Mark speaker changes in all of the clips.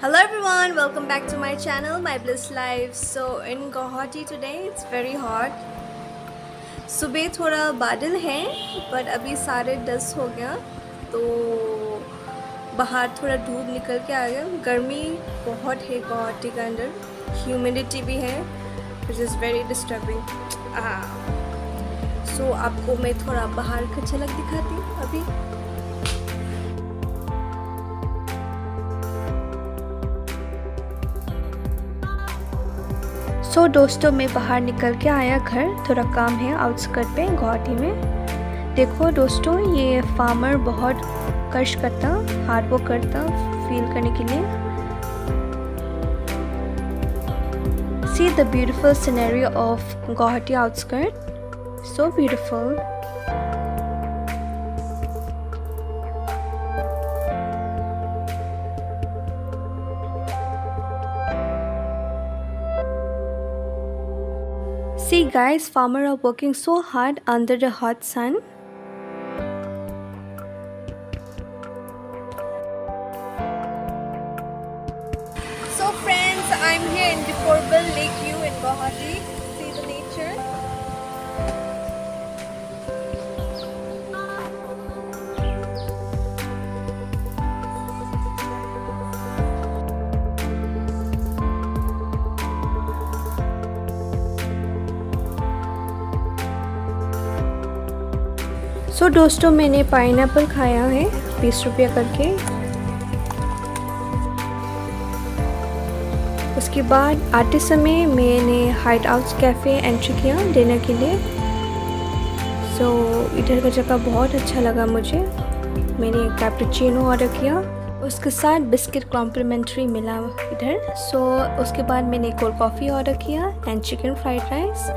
Speaker 1: Hello everyone, welcome back to my channel, My Bliss Life. So in Guwahati today, it's very hot. सुबह थोड़ा बादल है पर अभी साढ़े दस हो गया तो बाहर थोड़ा धूप निकल के आ गया गर्मी बहुत है गुवाहाटी के अंदर ह्यूमिडिटी भी है which is very disturbing so आपको मैं थोड़ा बाहर का झलक दिखाती हूँ अभी सो so, दोस्तों मैं बाहर निकल के आया घर। थोड़ा काम है आउटस्कर्ट पे गुवाहाटी में। देखो दोस्तों ये फार्मर बहुत कष्ट करता हार्ड वर्क करता फील करने के लिए। See the beautiful scenery of Guwahati outskirt so beautiful See guys, farmers are working so hard under the hot sun. So friends, I'm here in Deporable Lake View in Guwahati. So so, दोस्तों मैंने pine खाया है बीस रुपया करके। उसके बाद आते समय मैंने हाइट आउट्स कैफ़े एंट्री किया डिनर के लिए। सो so, इधर का जगह बहुत अच्छा लगा मुझे। मैंने कैप्टचिनो ऑर्डर किया। उसके साथ बिस्किट कॉम्प्लीमेंट्री मिला इधर सो so, उसके बाद मैंने कोल्ड कॉफ़ी ऑर्डर किया and chicken fried rice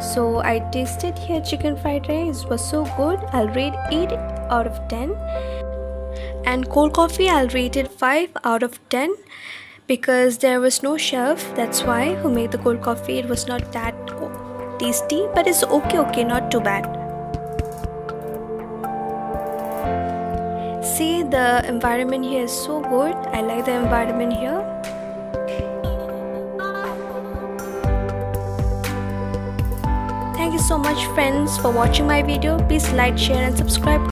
Speaker 1: So I tasted here chicken fried rice it was so good. I'll rate 8 out of 10. And cold coffee I'll rate it 5 out of 10 because there was no shelf. That's why who made the cold coffee it was not that tasty but it's okay okay not too bad. See the environment here is so good. I like the environment here. Thank you so much friends for watching my video. Please like, share and subscribe.